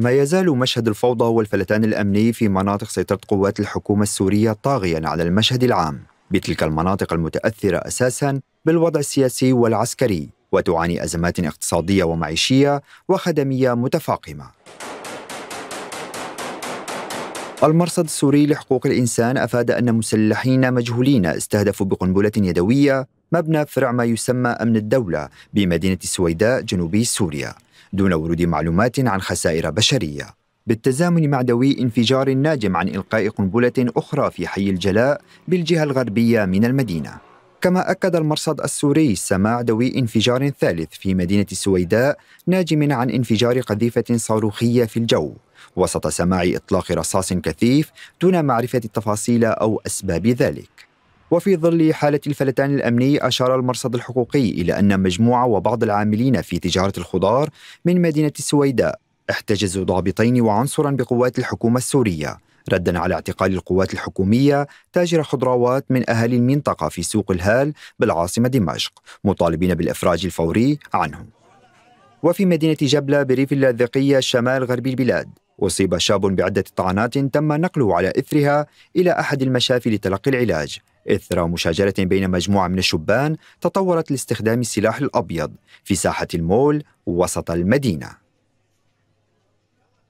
ما يزال مشهد الفوضى والفلتان الأمني في مناطق سيطرة قوات الحكومة السورية طاغيا على المشهد العام بتلك المناطق المتأثرة أساسا بالوضع السياسي والعسكري وتعاني أزمات اقتصادية ومعيشية وخدمية متفاقمة. المرصد السوري لحقوق الإنسان أفاد أن مسلحين مجهولين استهدفوا بقنبلة يدوية مبنى فرع ما يسمى أمن الدولة بمدينة السويداء جنوبي سوريا دون ورود معلومات عن خسائر بشرية. بالتزامن مع دوي انفجار ناجم عن إلقاء قنبلة أخرى في حي الجلاء بالجهة الغربية من المدينة. كما أكد المرصد السوري سماع دوي انفجار ثالث في مدينة السويداء ناجم عن انفجار قذيفة صاروخية في الجو. وسط سماع إطلاق رصاص كثيف دون معرفة التفاصيل أو أسباب ذلك. وفي ظل حالة الفلتان الأمني أشار المرصد الحقوقي إلى أن مجموعة وبعض العاملين في تجارة الخضار من مدينة السويداء احتجزوا ضابطين وعنصرا بقوات الحكومة السورية. ردا على اعتقال القوات الحكومية تاجر خضروات من أهالي المنطقة في سوق الهال بالعاصمة دمشق مطالبين بالإفراج الفوري عنهم. وفي مدينة جبلة بريف اللاذقية شمال غرب البلاد أصيب شاب بعدة طعنات تم نقله على إثرها إلى أحد المشافي لتلقي العلاج. إثر مشاجرة بين مجموعة من الشبان تطورت لاستخدام السلاح الأبيض في ساحة المول وسط المدينة.